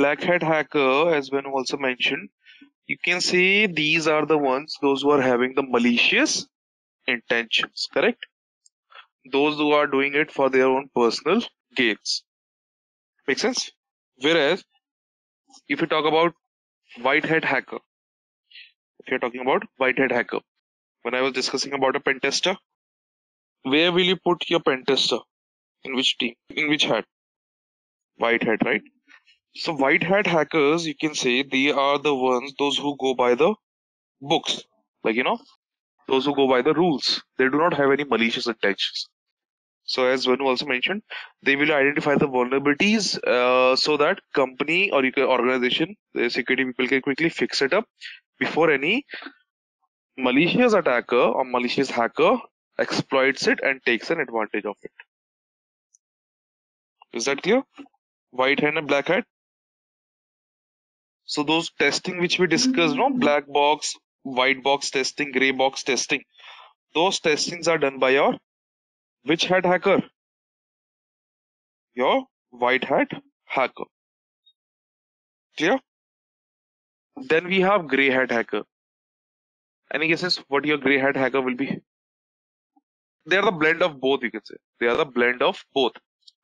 black hat hacker, as Ben also mentioned, you can say these are the ones, those who are having the malicious intentions, correct? Those who are doing it for their own personal gains. Make sense? Whereas, if you talk about white hat hacker, if you're talking about white hat hacker, when I was discussing about a pen tester, where will you put your pen tester? In which team? In which hat? White hat, right? So white hat hackers, you can say they are the ones, those who go by the books, like you know, those who go by the rules. They do not have any malicious intentions. So as Venu also mentioned, they will identify the vulnerabilities uh, so that company or organization, the security people can quickly fix it up before any malicious attacker or malicious hacker exploits it and takes an advantage of it. Is that clear? White hat and black hat. So those testing which we discussed, no mm-hmm. black box, white box testing, gray box testing, those testings are done by your which hat hacker? Your white hat hacker. Clear? Then we have gray hat hacker. Any guesses what your gray hat hacker will be? They are the blend of both, you can say. They are the blend of both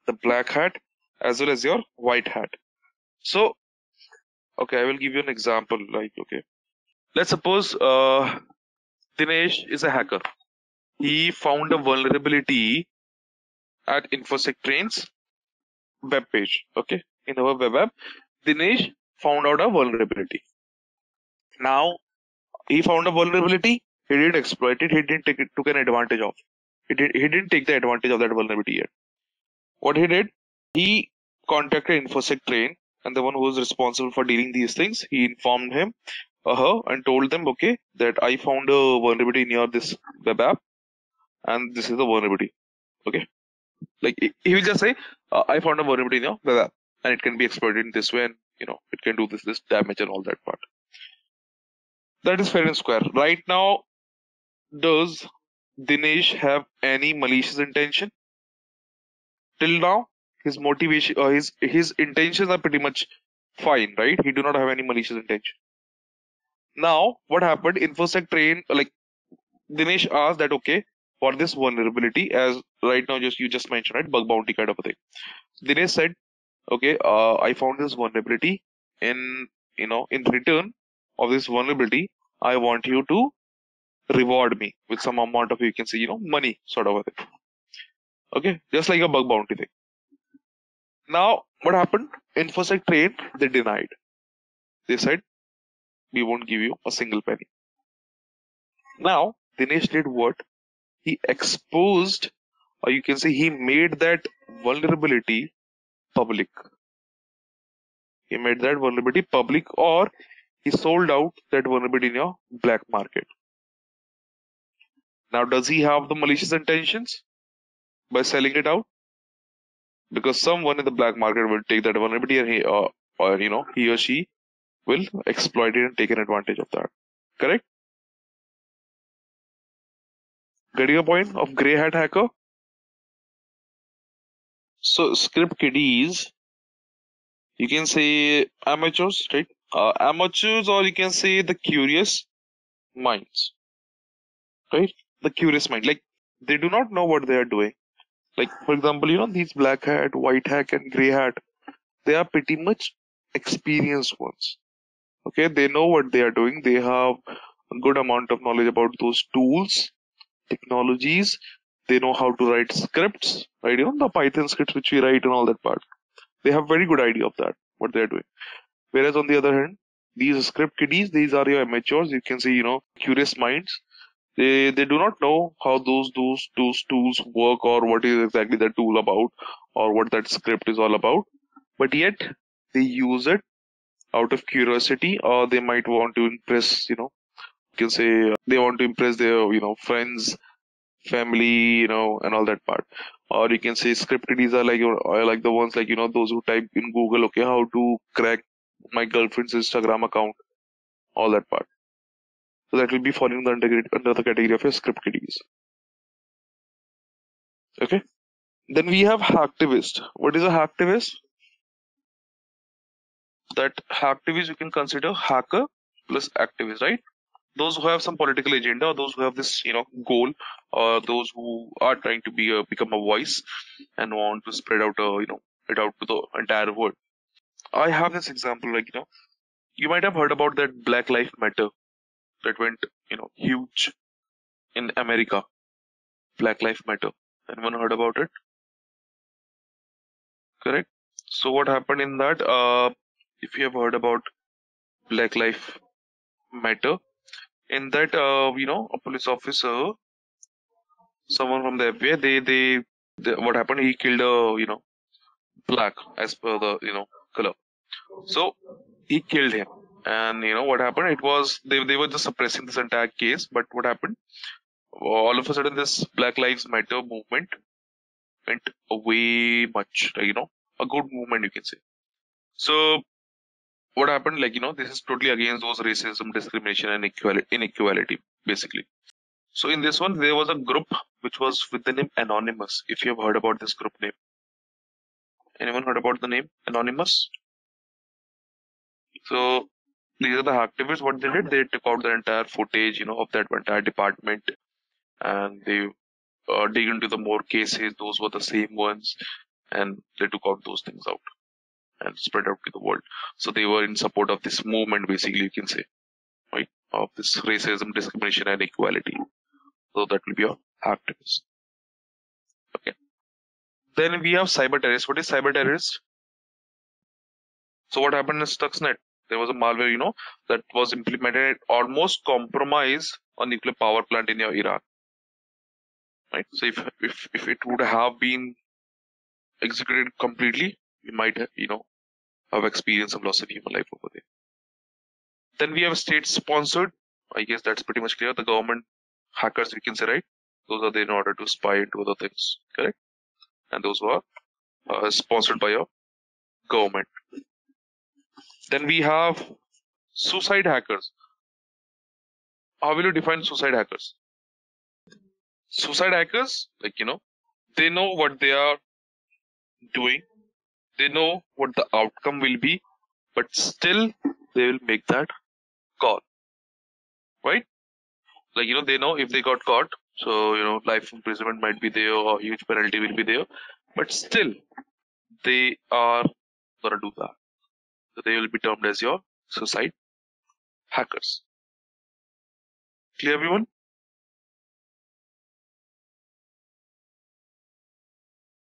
the black hat as well as your white hat. So, okay, I will give you an example. Like, okay, let's suppose uh, Dinesh is a hacker. He found a vulnerability at InfoSec Trains web page. Okay, in our web app, Dinesh found out a vulnerability. Now, he found a vulnerability. He didn't exploit it. He didn't take it, took an advantage of. He did. He didn't take the advantage of that vulnerability yet. What he did, he contacted InfoSec Train and the one who was responsible for dealing these things. He informed him, uh and told them, okay, that I found a vulnerability near this web app, and this is the vulnerability. Okay, like he will just say, uh, I found a vulnerability your web app, and it can be exploited in this way, and you know, it can do this, this damage, and all that part. That is fair and square. Right now, does Dinesh have any malicious intention? Till now, his motivation, uh, his his intentions are pretty much fine, right? He do not have any malicious intention. Now, what happened? InfoSec train, like Dinesh asked that, okay, for this vulnerability, as right now just you just mentioned, right, bug bounty kind of a thing. Dinesh said, okay, uh, I found this vulnerability. In you know, in return of this vulnerability, I want you to reward me with some amount of you can say you know money sort of a thing okay just like a bug bounty thing now what happened? Infosec train they denied. They said we won't give you a single penny. Now dinesh did what? He exposed or you can say he made that vulnerability public. He made that vulnerability public or he sold out that vulnerability in your black market. Now, does he have the malicious intentions by selling it out? Because someone in the black market will take that vulnerability and he, uh, or you know, he or she will exploit it and take an advantage of that. Correct? Getting a point of grey hat hacker? So, script kiddies, you can say amateurs, right? Uh, amateurs, or you can say the curious minds, right? the curious mind. Like they do not know what they are doing. Like for example, you know these black hat, white hat, and gray hat. They are pretty much experienced ones. Okay, they know what they are doing. They have a good amount of knowledge about those tools, technologies. They know how to write scripts, right? You know the Python scripts which we write and all that part. They have very good idea of that what they are doing. Whereas on the other hand, these script kiddies, these are your amateurs. You can see, you know, curious minds they they do not know how those those those tools work or what is exactly the tool about or what that script is all about. But yet they use it out of curiosity or they might want to impress you know you can say they want to impress their you know friends family you know and all that part. Or you can say script kiddies are like or like the ones like you know those who type in google okay how to crack my girlfriend's instagram account all that part so that will be falling under, under the category of a script kiddies. Okay. Then we have hacktivist. What is a hacktivist? that hacktivist you can consider hacker plus activist, right? Those who have some political agenda, or those who have this, you know, goal, or those who are trying to be a, become a voice and want to spread out, a, you know, it out to the entire world. I have this example, like you know, you might have heard about that Black Lives Matter that went, you know, huge in America. Black Lives Matter. Anyone heard about it? Correct. So what happened in that? Uh, if you have heard about Black Lives Matter, in that, uh, you know, a police officer, someone from the FBI, they, they, they, what happened? He killed a, you know, black as per the, you know, color. So he killed him. And you know what happened? It was they they were just suppressing this entire case. But what happened? All of a sudden, this Black Lives Matter movement went away much. You know, a good movement you can say. So what happened? Like you know, this is totally against those racism, discrimination, and equality, inequality, basically. So in this one, there was a group which was with the name Anonymous. If you have heard about this group name, anyone heard about the name Anonymous? So these are the activists. What they did, they took out the entire footage, you know, of that entire department, and they uh, dig into the more cases. Those were the same ones, and they took out those things out and spread out to the world. So they were in support of this movement, basically, you can say, right, of this racism, discrimination, and equality. So that will be our activists. Okay. Then we have cyber terrorists. What is cyber terrorist? So what happened in Stuxnet? There was a malware, you know, that was implemented almost compromise a nuclear power plant in your Iran. Right. So if if if it would have been executed completely, we might you know have experienced some loss of human life over there. Then we have state sponsored. I guess that's pretty much clear. The government hackers, we can say, right? Those are there in order to spy into other things, correct? And those were uh, sponsored by your government. Then we have suicide hackers. How will you define suicide hackers? Suicide hackers, like, you know, they know what they are doing, they know what the outcome will be, but still they will make that call. Right? Like, you know, they know if they got caught, so, you know, life imprisonment might be there or huge penalty will be there, but still they are gonna do that they will be termed as your suicide hackers. Clear everyone?